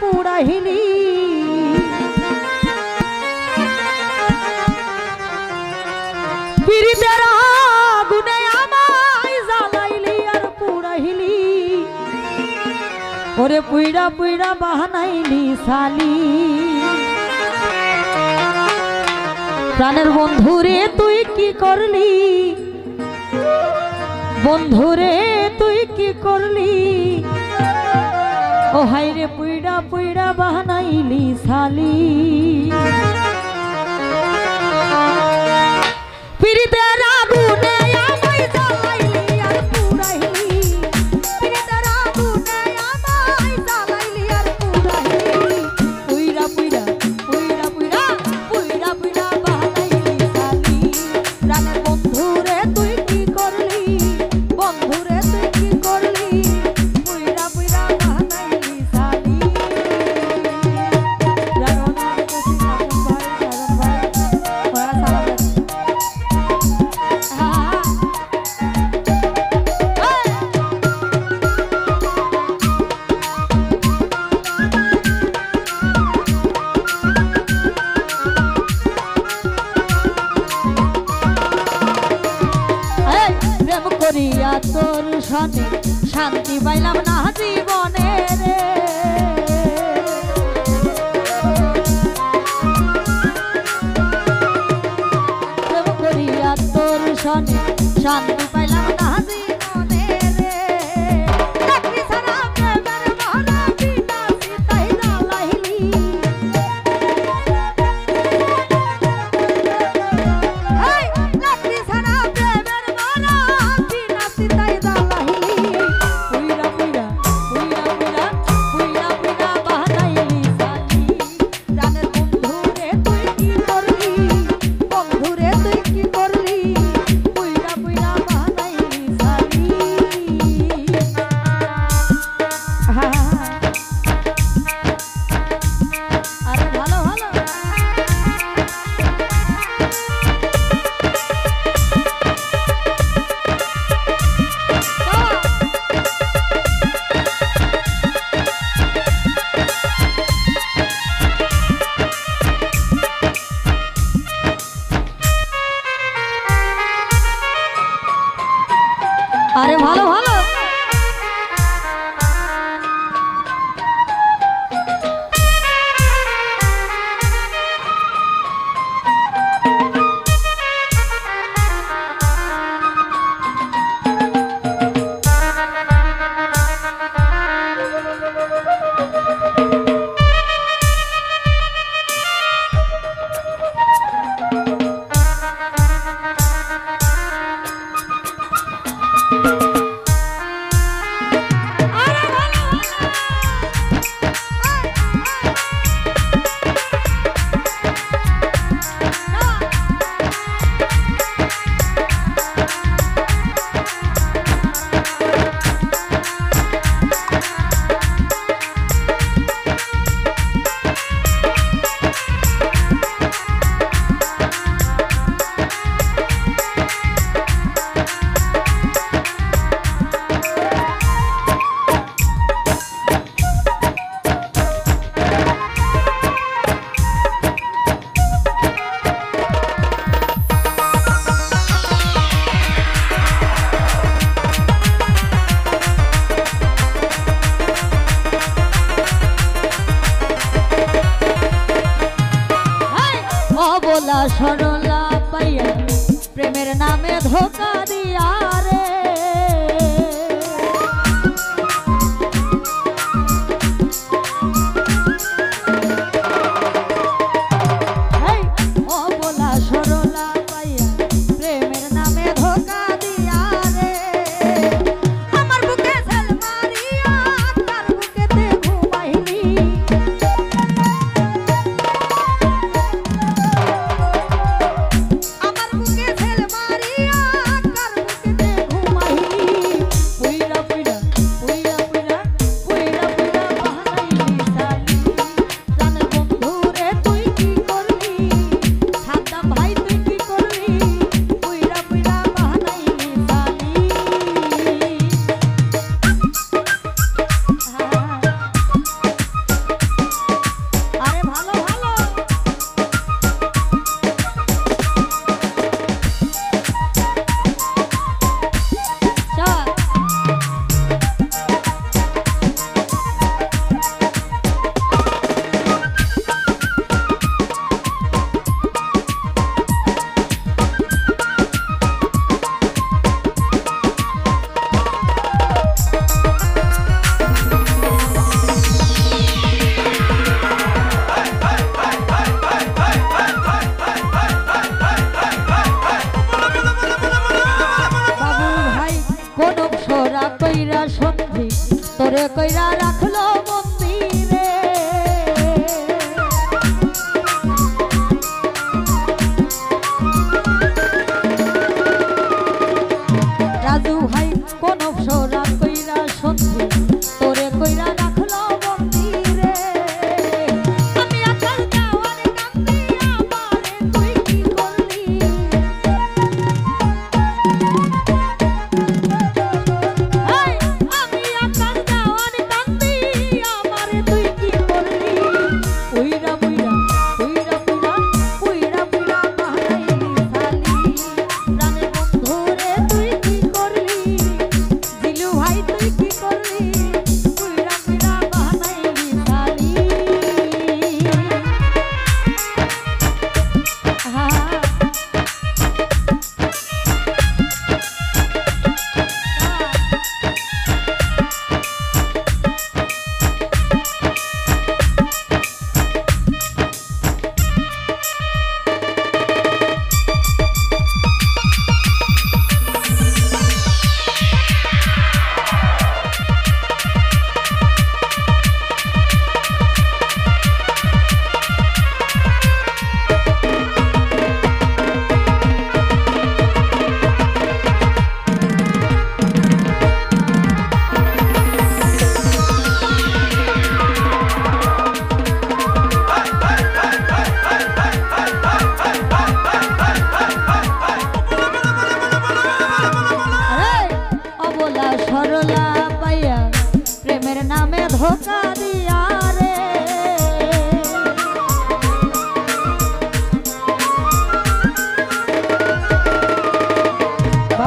পুরাহিনী। পীড়িতের আগুনে আমায় আর পুরাহিলি ওরে পুইড়া পুইড়া বাহানাইলি সালি প্রাণের বন্ধুরে তুই কি করলি? বন্ধুরে তুই কি করলি? ও হাইরে পুইড়া পুইড়া বানাইলি সালি পিরিতের রাগুনে dọn từ vài lắm अरे भालो भालो কইরা রাখলো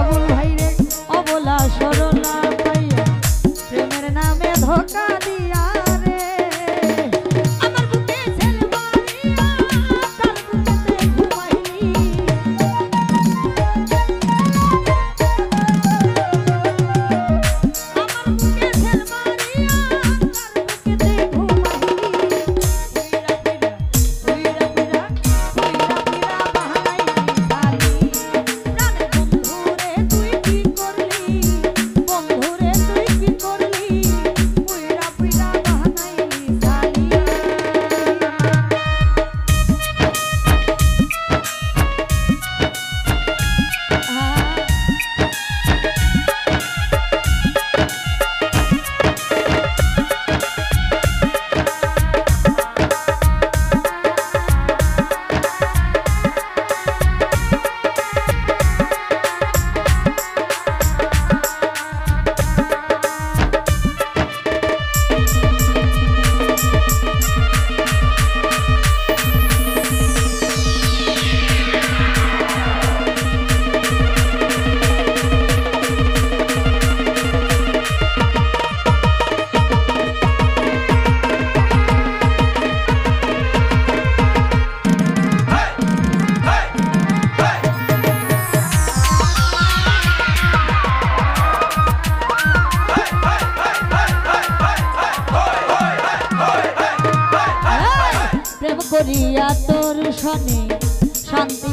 বাবুল ভাই করিয়া তোর সনে শান্তি